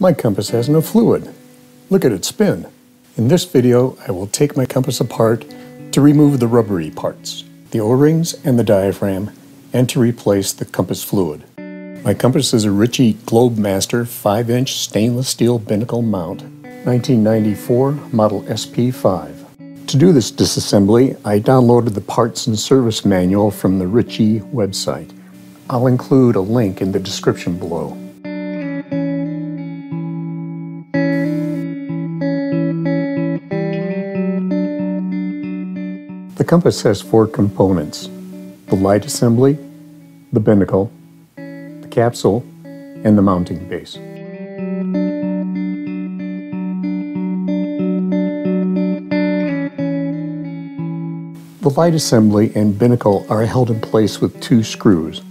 My compass has no fluid. Look at it spin. In this video, I will take my compass apart to remove the rubbery parts, the O-rings and the diaphragm, and to replace the compass fluid. My compass is a Ritchie Globemaster 5-inch stainless steel binnacle mount, 1994 model SP5. To do this disassembly, I downloaded the parts and service manual from the Ritchie website. I'll include a link in the description below. The compass has four components, the light assembly, the binnacle, the capsule, and the mounting base. The light assembly and binnacle are held in place with two screws.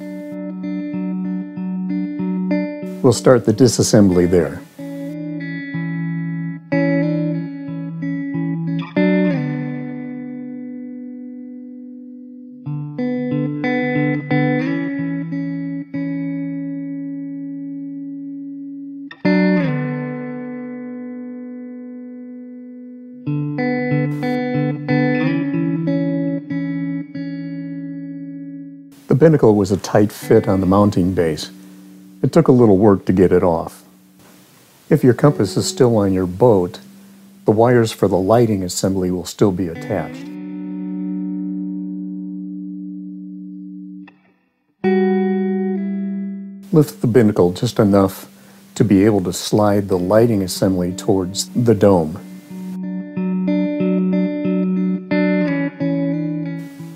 We'll start the disassembly there. The binnacle was a tight fit on the mounting base. It took a little work to get it off. If your compass is still on your boat, the wires for the lighting assembly will still be attached. Lift the binnacle just enough to be able to slide the lighting assembly towards the dome.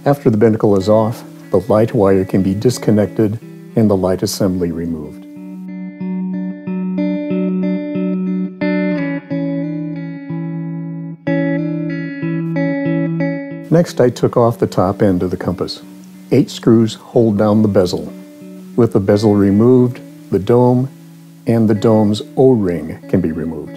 After the binnacle is off, the light wire can be disconnected and the light assembly removed. Next I took off the top end of the compass. Eight screws hold down the bezel. With the bezel removed, the dome and the dome's O-ring can be removed.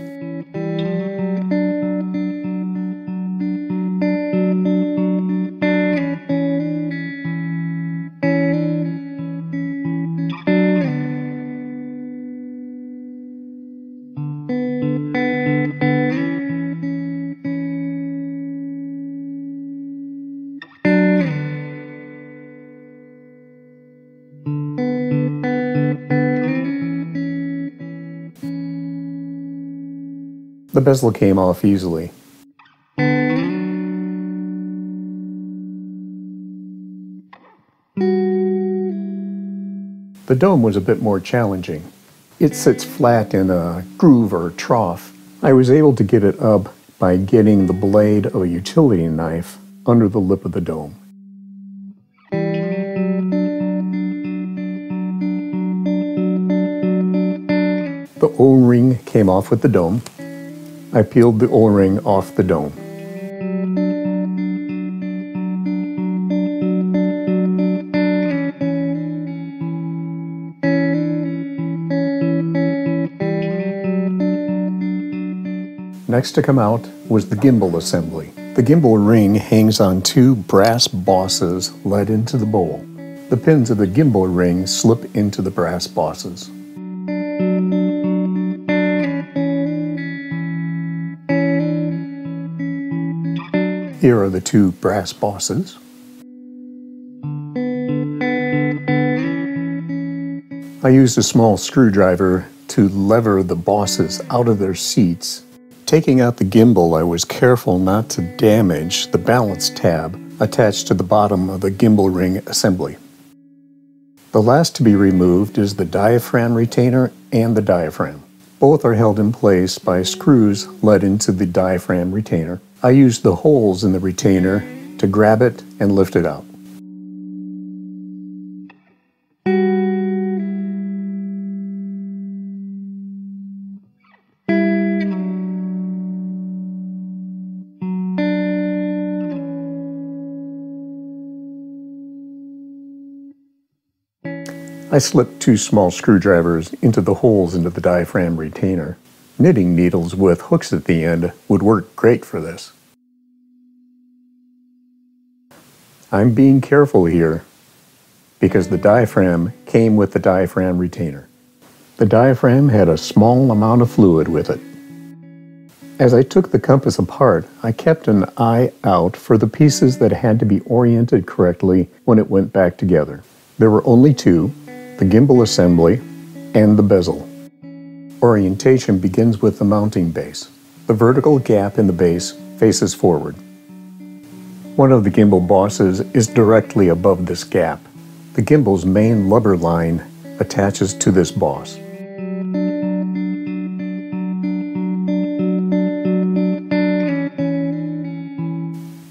The bezel came off easily. The dome was a bit more challenging. It sits flat in a groove or trough. I was able to get it up by getting the blade of a utility knife under the lip of the dome. The O-ring came off with the dome. I peeled the O-ring off the dome. Next to come out was the gimbal assembly. The gimbal ring hangs on two brass bosses led into the bowl. The pins of the gimbal ring slip into the brass bosses. Here are the two brass bosses. I used a small screwdriver to lever the bosses out of their seats. Taking out the gimbal, I was careful not to damage the balance tab attached to the bottom of the gimbal ring assembly. The last to be removed is the diaphragm retainer and the diaphragm. Both are held in place by screws let into the diaphragm retainer. I use the holes in the retainer to grab it and lift it out. I slipped two small screwdrivers into the holes into the diaphragm retainer. Knitting needles with hooks at the end would work great for this. I'm being careful here because the diaphragm came with the diaphragm retainer. The diaphragm had a small amount of fluid with it. As I took the compass apart, I kept an eye out for the pieces that had to be oriented correctly when it went back together. There were only two, the gimbal assembly and the bezel. Orientation begins with the mounting base. The vertical gap in the base faces forward. One of the gimbal bosses is directly above this gap. The gimbal's main lubber line attaches to this boss.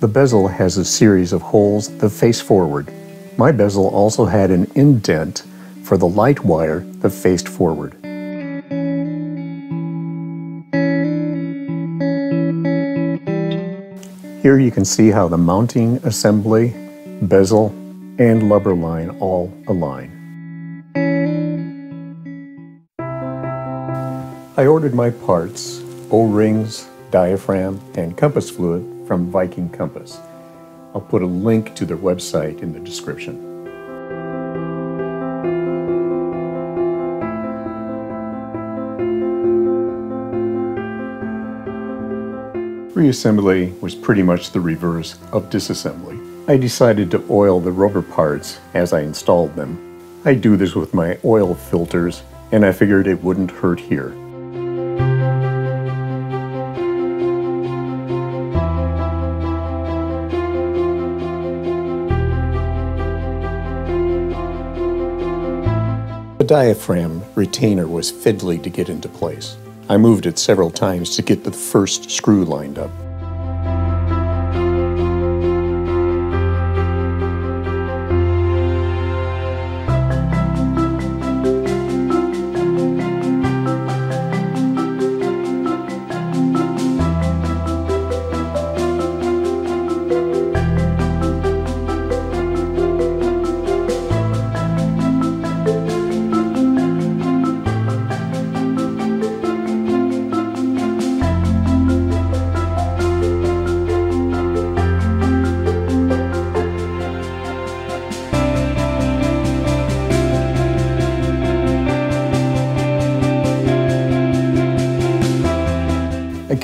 The bezel has a series of holes that face forward. My bezel also had an indent for the light wire that faced forward. Here you can see how the mounting assembly, bezel, and lubber line all align. I ordered my parts, O-rings, diaphragm, and compass fluid from Viking Compass. I'll put a link to their website in the description. Reassembly was pretty much the reverse of disassembly. I decided to oil the rubber parts as I installed them. I do this with my oil filters, and I figured it wouldn't hurt here. The diaphragm retainer was fiddly to get into place. I moved it several times to get the first screw lined up.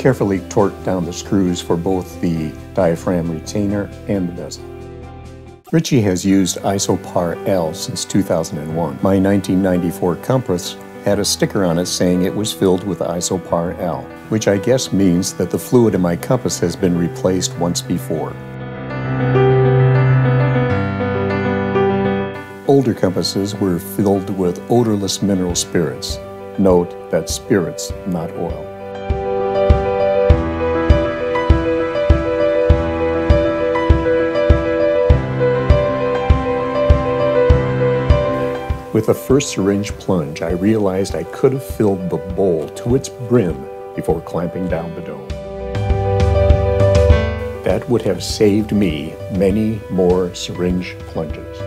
Carefully torque down the screws for both the diaphragm retainer and the bezel. Ritchie has used Isopar L since 2001. My 1994 Compass had a sticker on it saying it was filled with Isopar L, which I guess means that the fluid in my compass has been replaced once before. Older compasses were filled with odorless mineral spirits. Note that spirits, not oil. With the first syringe plunge, I realized I could have filled the bowl to its brim before clamping down the dome. That would have saved me many more syringe plunges.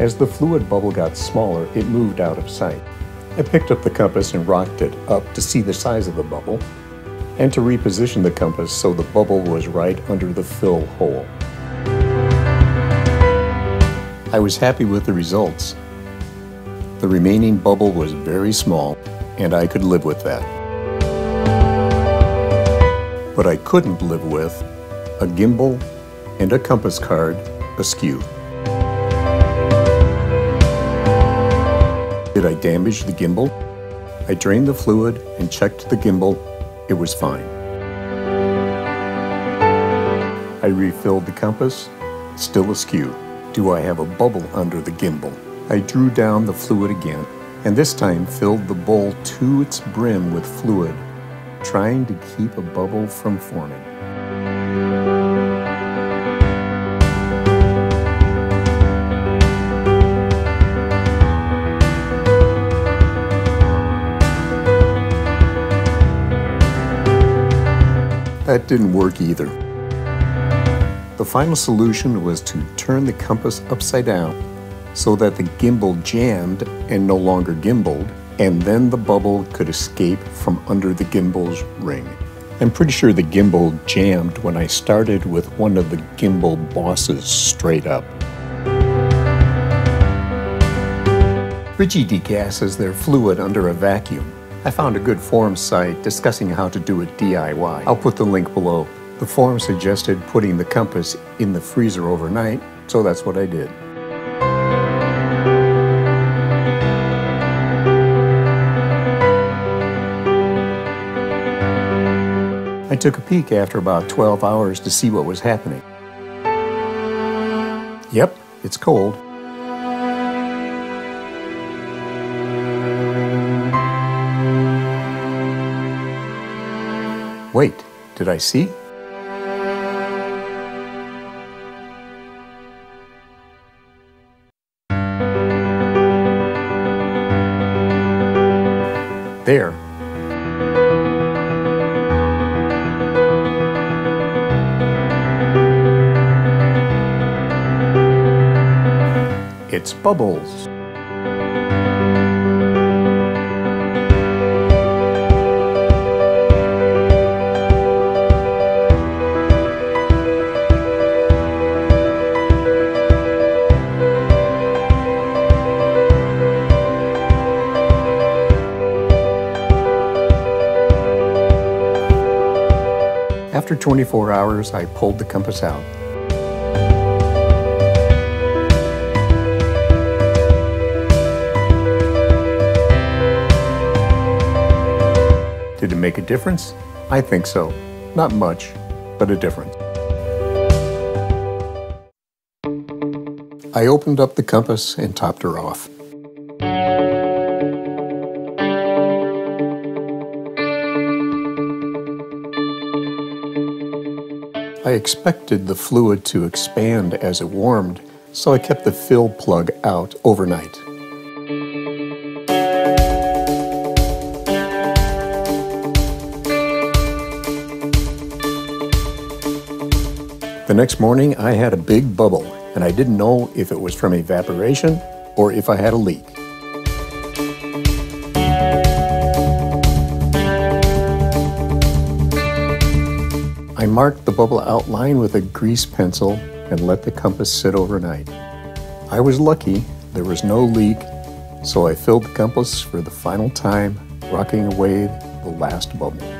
As the fluid bubble got smaller, it moved out of sight. I picked up the compass and rocked it up to see the size of the bubble and to reposition the compass so the bubble was right under the fill hole. I was happy with the results. The remaining bubble was very small and I could live with that. But I couldn't live with a gimbal and a compass card askew. Did I damage the gimbal? I drained the fluid and checked the gimbal. It was fine. I refilled the compass, still askew. Do I have a bubble under the gimbal? I drew down the fluid again, and this time filled the bowl to its brim with fluid, trying to keep a bubble from forming. That didn't work either. The final solution was to turn the compass upside down so that the gimbal jammed and no longer gimbaled, and then the bubble could escape from under the gimbal's ring. I'm pretty sure the gimbal jammed when I started with one of the gimbal bosses straight up. Ritchie degasses their fluid under a vacuum. I found a good forum site discussing how to do it DIY. I'll put the link below. The forum suggested putting the compass in the freezer overnight, so that's what I did. I took a peek after about 12 hours to see what was happening. Yep, it's cold. Wait, did I see? There. It's bubbles. After 24 hours, I pulled the compass out. Did it make a difference? I think so. Not much, but a difference. I opened up the compass and topped her off. I expected the fluid to expand as it warmed, so I kept the fill plug out overnight. The next morning, I had a big bubble, and I didn't know if it was from evaporation or if I had a leak. I marked the bubble outline with a grease pencil and let the compass sit overnight. I was lucky, there was no leak, so I filled the compass for the final time, rocking away the last bubble.